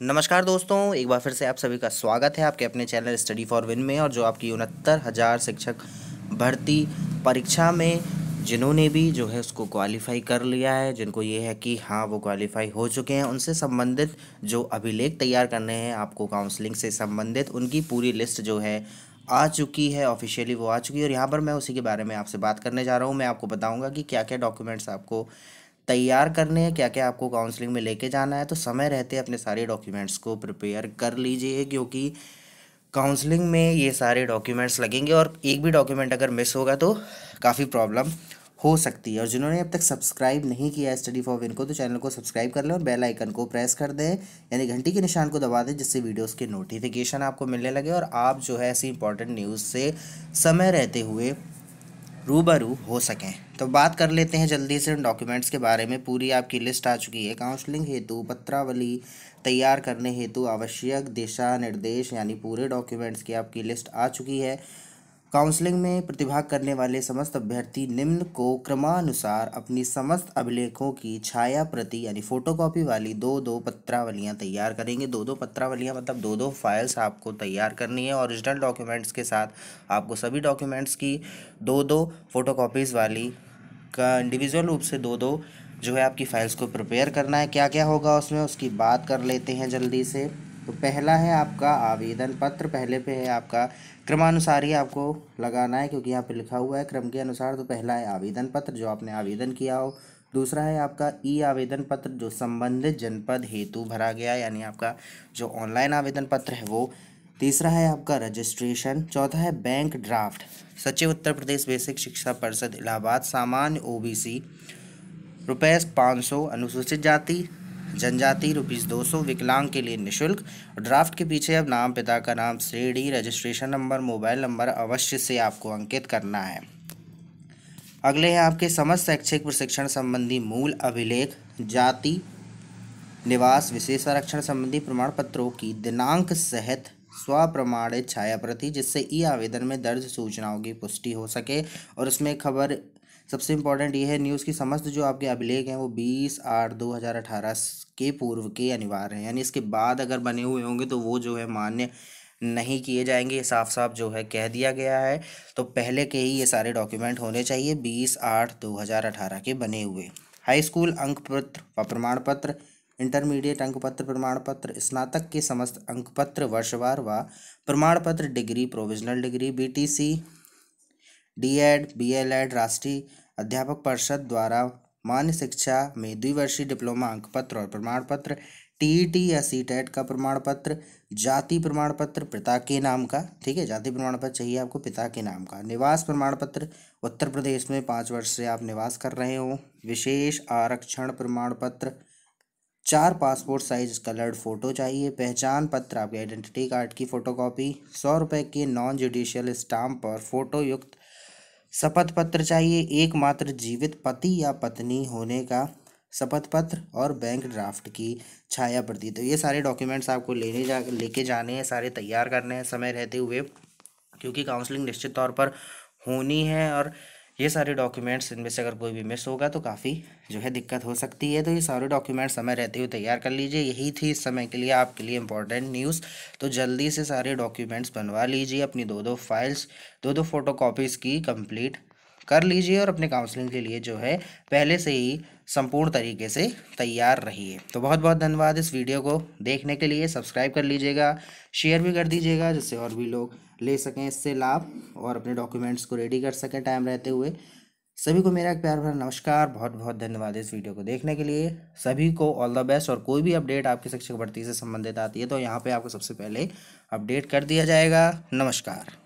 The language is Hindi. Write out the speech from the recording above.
नमस्कार दोस्तों, एक बार फिर से आप सभी का स्वागत है आपके अपने चैनल स्टडी फॉर विन में और जो आपकी उनहत्तर हज़ार शिक्षक भर्ती परीक्षा में, जिन्होंने भी जो है उसको क्वालिफाई कर लिया है, जिनको ये है कि हाँ वो क्वालिफाई हो चुके हैं, उनसे संबंधित जो अभिलेख तैयार करने हैं, आपको काउंसलिंग से संबंधित, उनकी पूरी लिस्ट जो है आ चुकी है ऑफिशियली वो आ चुकी है और यहाँ पर मैं उसी के बारे में आपसे बात करने जा रहा हूँ। मैं आपको बताऊँगा कि क्या क्या डॉक्यूमेंट्स आपको तैयार करने हैं क्या क्या आपको काउंसलिंग में लेके जाना है तो समय रहते अपने सारे डॉक्यूमेंट्स को प्रिपेयर कर लीजिए, क्योंकि काउंसलिंग में ये सारे डॉक्यूमेंट्स लगेंगे और एक भी डॉक्यूमेंट अगर मिस होगा तो काफ़ी प्रॉब्लम हो सकती है। और जिन्होंने अब तक सब्सक्राइब नहीं किया है स्टडी फॉर विन को तो चैनल को सब्सक्राइब कर लें और बेल आइकन को प्रेस कर दें, यानी घंटी के निशान को दबा दें, जिससे वीडियोस के नोटिफिकेशन आपको मिलने लगे। और आप जो है ऐसी इंपॉर्टेंट न्यूज़ से समय रहते हुए रूबरू हो सकें। तो बात कर लेते हैं जल्दी से डॉक्यूमेंट्स के बारे में। पूरी आपकी लिस्ट आ चुकी है। काउंसलिंग हेतु, पत्रावली तैयार करने हेतु, आवश्यक दिशा निर्देश, यानी पूरे डॉक्यूमेंट्स की आपकी लिस्ट आ चुकी है। काउंसलिंग में प्रतिभाग करने वाले समस्त अभ्यर्थी निम्न को क्रमानुसार अपनी समस्त अभिलेखों की छाया प्रति, यानी फोटोकॉपी वाली दो दो पत्रावलियाँ तैयार करेंगे। दो दो पत्रावलियाँ मतलब दो दो फाइल्स आपको तैयार करनी है ओरिजिनल डॉक्यूमेंट्स के साथ आपको सभी डॉक्यूमेंट्स की दो दो फोटोकॉपीज़ वाली का इंडिविजुअल रूप से दो दो जो है आपकी फ़ाइल्स को प्रिपेयर करना है। क्या क्या होगा उसमें, उसकी बात कर लेते हैं जल्दी से। तो पहला है आपका आवेदन पत्र, पहले पे है आपका क्रमानुसार ही आपको लगाना है, क्योंकि यहाँ पे लिखा हुआ है क्रम के अनुसार तो पहला है आवेदन पत्र, जो आपने आवेदन किया हो। दूसरा है आपका ई आवेदन पत्र, जो संबंधित जनपद हेतु भरा गया, यानी आपका जो ऑनलाइन आवेदन पत्र है वो। तीसरा है आपका रजिस्ट्रेशन। चौथा है बैंक ड्राफ्ट। सचिव, उत्तर प्रदेश बेसिक शिक्षा परिषद, इलाहाबाद, सामान्य ओबीसी रुपये पाँच सौ अनुसूचित जाति। जनजाति रुपीज़ दो सौ विकलांग के लिए निशुल्क। ड्राफ्ट के पीछे अब नाम पिता का नाम, श्रेणी, रजिस्ट्रेशन नंबर, मोबाइल नंबर अवश्य से आपको अंकित करना है। अगले हैं आपके समस्त शैक्षिक प्रशिक्षण संबंधी मूल अभिलेख, जाति, निवास, विशेष आरक्षण संबंधी प्रमाण पत्रों की दिनांक सहित स्वप्रमाणित छाया प्रति जिससे ई आवेदन में दर्ज सूचनाओं की पुष्टि हो सके और उसमें खबर सबसे इम्पोर्टेंट ये है न्यूज़ की समस्त जो आपके अभिलेख हैं वो बीस आठ दो हज़ार अठारह के पूर्व के अनिवार्य हैं। यानी इसके बाद अगर बने हुए होंगे तो वो जो है मान्य नहीं किए जाएँगे, ये साफ़ साफ़ जो है कह दिया गया है। तो पहले के ही ये सारे डॉक्यूमेंट होने चाहिए बीस आठ दो हज़ार अठारह के बने हुए। हाई स्कूल अंक पत्र व प्रमाण पत्र इंटरमीडिएट अंक पत्र, प्रमाण पत्र, स्नातक के समस्त अंक पत्र, वर्षवार व प्रमाण पत्र, degree provisional degree BTC D Ed B L Ed राष्ट्रीय अध्यापक परिषद द्वारा मान्य शिक्षा में द्विवर्षीय डिप्लोमा अंक पत्र और प्रमाण पत्र टीईटी या सी टेट का प्रमाण पत्र जाति प्रमाण पत्र पिता के नाम का, ठीक है, जाति प्रमाण पत्र चाहिए आपको, पिता के नाम का। निवास प्रमाण पत्र उत्तर प्रदेश में पाँच वर्ष से आप निवास कर रहे हो। विशेष आरक्षण प्रमाण पत्र चार पासपोर्ट साइज़ कलर्ड फ़ोटो चाहिए, पहचान पत्र, आपके आइडेंटिटी कार्ड की फ़ोटोकॉपी, सौ रुपये के नॉन जुडिशियल स्टाम्प पर फ़ोटो युक्त शपथ पत्र चाहिए एकमात्र जीवित पति या पत्नी होने का शपथ पत्र और बैंक ड्राफ्ट की छाया प्रति तो ये सारे डॉक्यूमेंट्स आपको लेने जा, लेके जाने हैं, सारे तैयार करने हैं समय रहते हुए, क्योंकि काउंसलिंग निश्चित तौर पर होनी है और ये सारे डॉक्यूमेंट्स इनमें से अगर कोई भी मिस होगा तो काफ़ी जो है दिक्कत हो सकती है। तो ये सारे डॉक्यूमेंट्स समय रहते हुए तैयार कर लीजिए। यही थी इस समय के लिए आपके लिए इंपॉर्टेंट न्यूज़ तो जल्दी से सारे डॉक्यूमेंट्स बनवा लीजिए, अपनी दो दो फाइल्स दो दो फ़ोटो की कंप्लीट कर लीजिए और अपने काउंसलिंग के लिए जो है पहले से ही संपूर्ण तरीके से तैयार रहिए। तो बहुत बहुत धन्यवाद इस वीडियो को देखने के लिए। सब्सक्राइब कर लीजिएगा, शेयर भी कर दीजिएगा, जिससे और भी लोग ले सकें इससे लाभ और अपने डॉक्यूमेंट्स को रेडी कर सकें टाइम रहते हुए। सभी को मेरा प्यार भरा नमस्कार। बहुत बहुत धन्यवाद इस वीडियो को देखने के लिए। सभी को ऑल द बेस्ट और कोई भी अपडेट आपकी शिक्षक भर्ती से संबंधित आती है तो यहाँ पे आपको सबसे पहले अपडेट कर दिया जाएगा। नमस्कार।